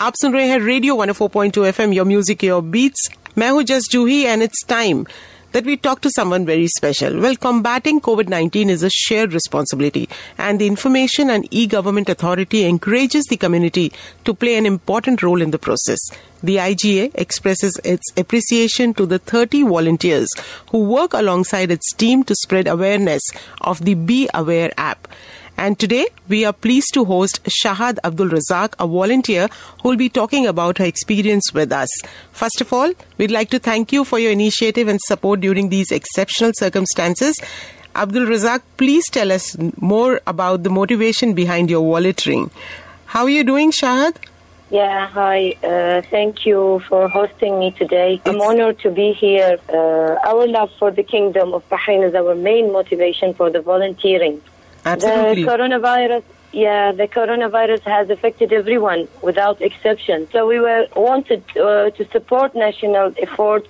आप सुन रहे हैं radio 104.2 FM your music your beats मैं हूं just Juhi and it's time that we talk to someone very special. Well, combating COVID-19 is a shared responsibility and the Information and E-Government Authority encourages the community to play an important role in the process. The IGA expresses its appreciation to the 30 volunteers who work alongside its team to spread awareness of the Be Aware app. And today we are pleased to host Shahad Abdul Razak, a volunteer who will be talking about her experience with us. First of all, we'd like to thank you for your initiative and support during these exceptional circumstances. Abdul Razak, please tell us more about the motivation behind your volunteering. How are you doing, Shahad? Yeah, hi. Uh, thank you for hosting me today. I'm honored to be here. Uh, our love for the Kingdom of Bahrain is our main motivation for the volunteering. Absolutely. The coronavirus, yeah, the coronavirus has affected everyone without exception. So we were wanted uh, to support national efforts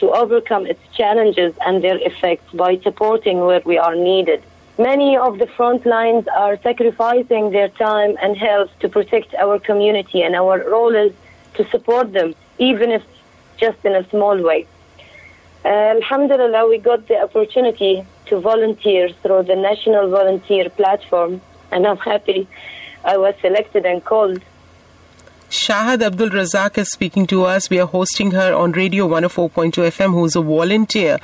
to overcome its challenges and their effects by supporting where we are needed. Many of the front lines are sacrificing their time and health to protect our community, and our role is to support them, even if just in a small way. Uh, Alhamdulillah, we got the opportunity to volunteer through the National Volunteer Platform, and I'm happy I was selected and called. Shahad Abdul Razak is speaking to us. We are hosting her on Radio 104.2 FM, who's a volunteer,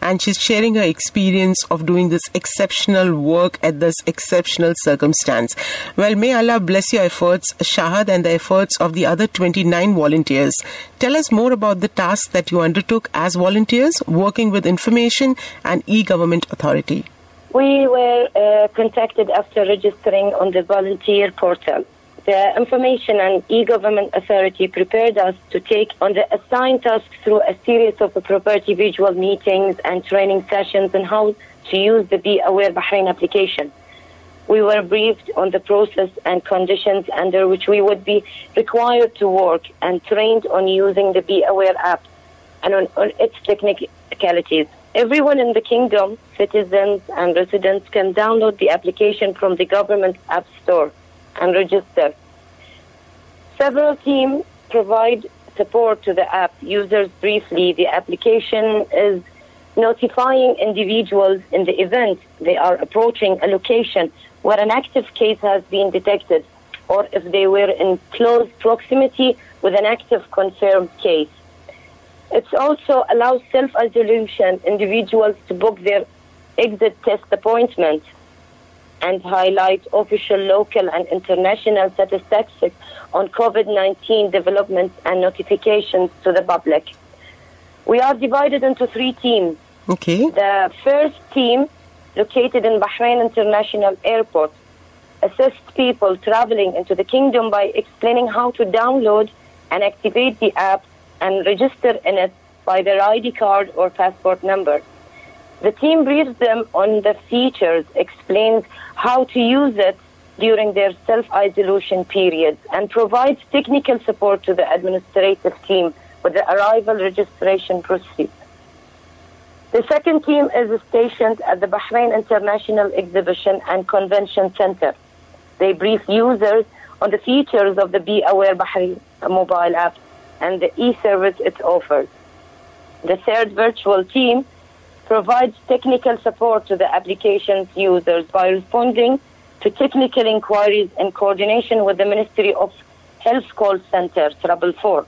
and she's sharing her experience of doing this exceptional work at this exceptional circumstance. Well, may Allah bless your efforts, Shahad, and the efforts of the other 29 volunteers. Tell us more about the task that you undertook as volunteers working with Information and E-Government Authority. We were uh, contacted after registering on the volunteer portal the Information and E-Government Authority prepared us to take on the assigned tasks through a series of property visual meetings and training sessions on how to use the Be Aware Bahrain application. We were briefed on the process and conditions under which we would be required to work and trained on using the Be Aware app and on, on its technicalities. Everyone in the kingdom, citizens and residents, can download the application from the government app store and register. Several teams provide support to the app users briefly. The application is notifying individuals in the event they are approaching a location where an active case has been detected or if they were in close proximity with an active confirmed case. It also allows self isolation individuals to book their exit test appointment and highlight official local and international statistics on COVID 19 developments and notifications to the public. We are divided into three teams. Okay. The first team, located in Bahrain International Airport, assists people traveling into the kingdom by explaining how to download and activate the app and register in it by their ID card or passport number. The team briefs them on the features, explains how to use it during their self-isolation periods, and provides technical support to the administrative team with the arrival registration process. The second team is stationed at the Bahrain International Exhibition and Convention Center. They brief users on the features of the Be Aware Bahrain mobile app and the e-service it offers. The third virtual team provides technical support to the application's users by responding to technical inquiries in coordination with the Ministry of Health Call Center, Trouble 4.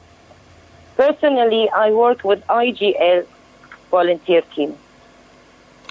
Personally, I work with IGA volunteer team.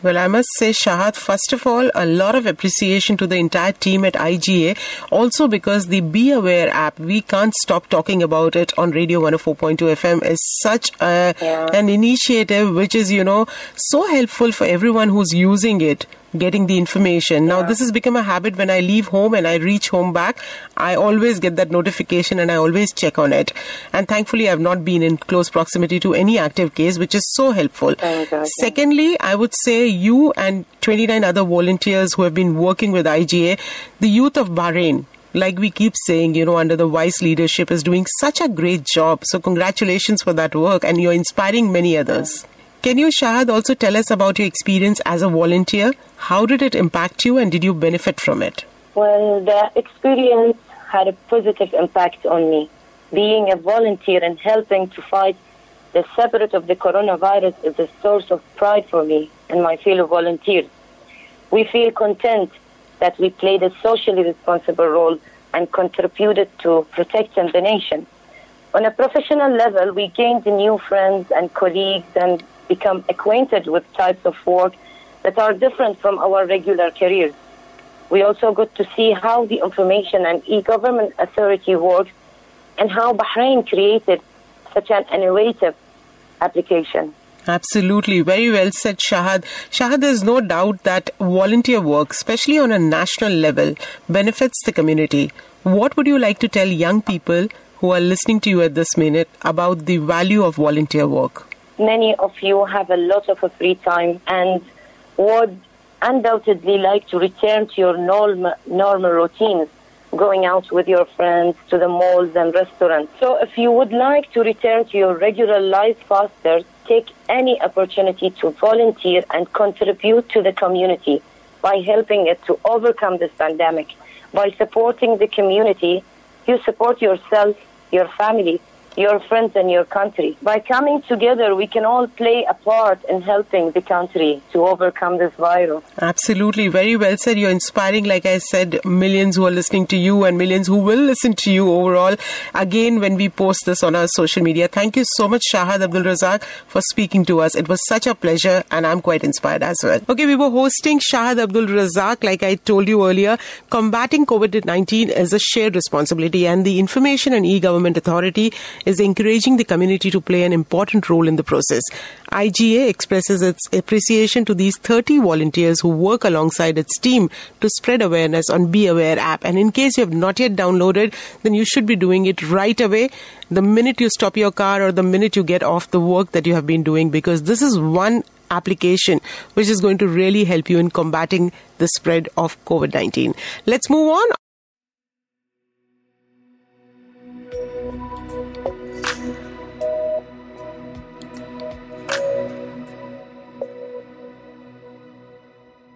Well, I must say, Shahad, first of all, a lot of appreciation to the entire team at IGA. Also, because the Be Aware app, we can't stop talking about it on Radio 104.2 FM, is such a, Yeah. an initiative which is, you know, so helpful for everyone who's using it getting the information. Now, this has become a habit when I leave home and I reach home back. I always get that notification and I always check on it. And thankfully, I've not been in close proximity to any active case, which is so helpful. Oh God. Secondly, I would say you and 29 other volunteers who have been working with IGA, the youth of Bahrain, like we keep saying, you know, under the wise leadership is doing such a great job. So congratulations for that work and you're inspiring many others. Can you, Shahad, also tell us about your experience as a volunteer? How did it impact you and did you benefit from it? Well, the experience had a positive impact on me. being a volunteer and helping to fight the separate of the coronavirus is a source of pride for me and my fellow volunteers. We feel content that we played a socially responsible role and contributed to protecting the nation. On a professional level, we gained new friends and colleagues and become acquainted with types of work that are different from our regular careers. We also got to see how the Information and E-Government Authority works and how Bahrain created such an innovative application. Absolutely. Very well said, Shahad. Shahad, there's no doubt that volunteer work, especially on a national level, benefits the community. What would you like to tell young people who are listening to you at this minute about the value of volunteer work? Many of you have a lot of free time and would undoubtedly like to return to your normal, normal routines going out with your friends to the malls and restaurants. So if you would like to return to your regular life faster, take any opportunity to volunteer and contribute to the community by helping it to overcome this pandemic. By supporting the community, you support yourself, your family, your friends and your country. By coming together, we can all play a part in helping the country to overcome this virus. Absolutely. Very well said. You're inspiring, like I said, millions who are listening to you and millions who will listen to you overall. Again, when we post this on our social media. Thank you so much, Shahad Abdul Razak, for speaking to us. It was such a pleasure and I'm quite inspired as well. Okay, we were hosting Shahad Abdul Razak. Like I told you earlier, combating COVID-19 is a shared responsibility and the Information and E-Government Authority is encouraging the community to play an important role in the process. IGA expresses its appreciation to these 30 volunteers who work alongside its team to spread awareness on Be Aware app. And in case you have not yet downloaded, then you should be doing it right away the minute you stop your car or the minute you get off the work that you have been doing because this is one application which is going to really help you in combating the spread of COVID 19. Let's move on.